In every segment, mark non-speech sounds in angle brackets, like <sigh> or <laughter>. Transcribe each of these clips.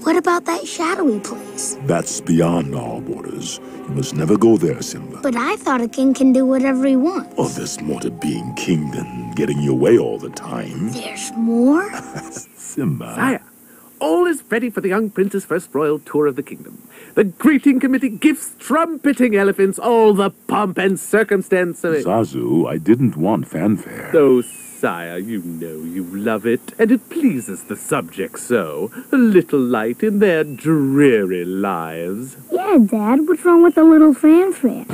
What about that shadowy place? That's beyond our borders. You must never go there, Simba. But I thought a king can do whatever he wants. Oh, there's more to being king than getting your way all the time. There's more? <laughs> Simba. Sire, all is ready for the young prince's first royal tour of the kingdom. The greeting committee, gifts, trumpeting elephants, all the pomp and circumstance of it. Zazu, I didn't want fanfare. Oh, sire, you know you love it, and it pleases the subjects so. A little light in their dreary lives. Yeah, Dad. What's wrong with a little fanfare?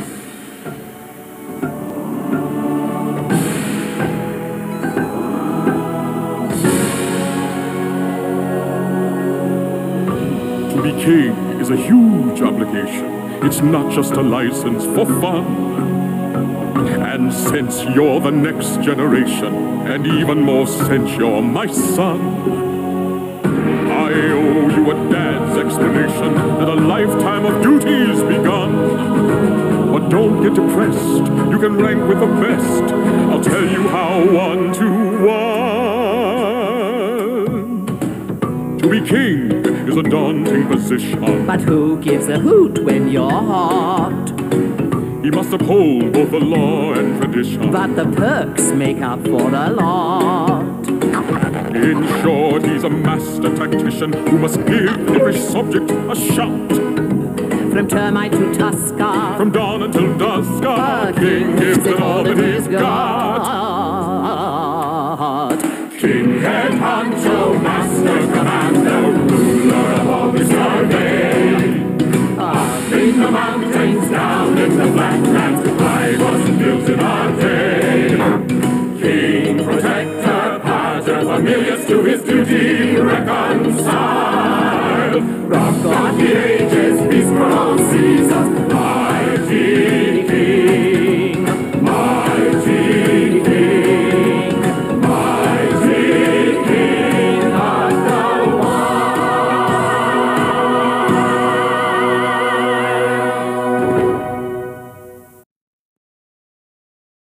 King is a huge obligation. It's not just a license for fun. And since you're the next generation, and even more since you're my son, I owe you a dad's explanation that a lifetime of duty's begun. But don't get depressed, you can rank with the best. I'll tell you how one to one. To be king a daunting position. But who gives a hoot when you're hot? He must uphold both the law and tradition. But the perks make up for a lot. In short, he's a master tactician who must give every subject a shot. From termite to tusker, From dawn until dusk, our king gives it all that he's got. Pater, familias to his duty reconcile. Rock on the ages.